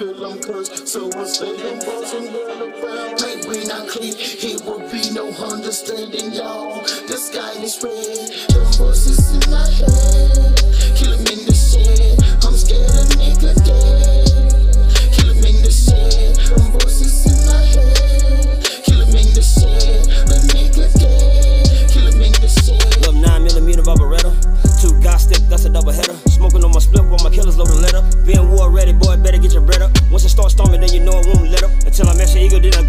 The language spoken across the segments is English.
I'm cursed. So I stay them buzzing all around. Like when I click, it will be no understanding, y'all. The sky is red, the voices in my head.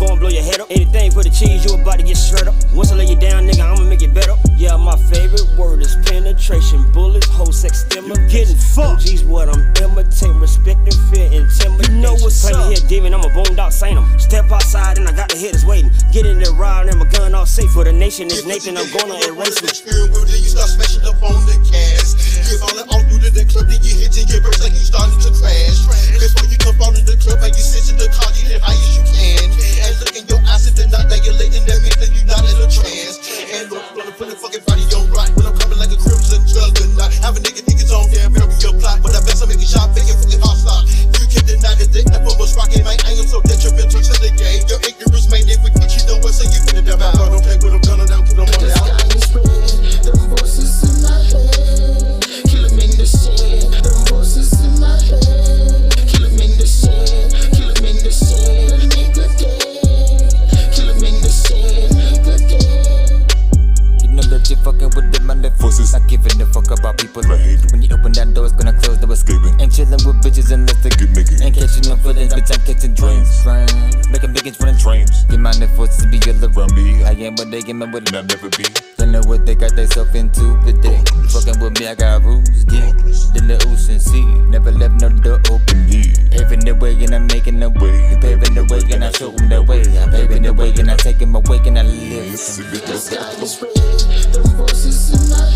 Extra eager, then I blow your head up. Anything for the cheese, you about to get shred up. Once I lay you down, nigga, I'ma make it better. Yeah, my favorite word is penetration. Bullets, whole sex stimulation. Getting fucked. G's what I'm imitating, respecting, fear, intimidation. You know what's Play up. me here, demon, I'm a boned out saint 'em. Step outside and I got the hitters waiting. Get in there, ride, and my gun all safe for the nation. is Nathan, I'm gonna erase me. Steering wheel, then you start smashing up on the gas. You falling all through to the club, then you hitting your brakes like you starting to crash. Before you come out of the club, and you sit in the car, get it high put the fucking that you fucking with that forces. Not giving a fuck about people. When you open that door, it's gonna close the escaping. Ain't chilling with bitches unless they get niggas. Ain't catching no feelings, bitch, I'm catching dreams. Making biggies running dreams. And forces be all around me. I am what they give me what I'll never be. Don't know what they got themselves into, but they fucking with me, I got rules. Yeah. The ocean sea, never left no door open. Yeah. Paving the way and I'm making the way. Paving the way and I show them the way it and I take him away and I live. Let's go. The roses in my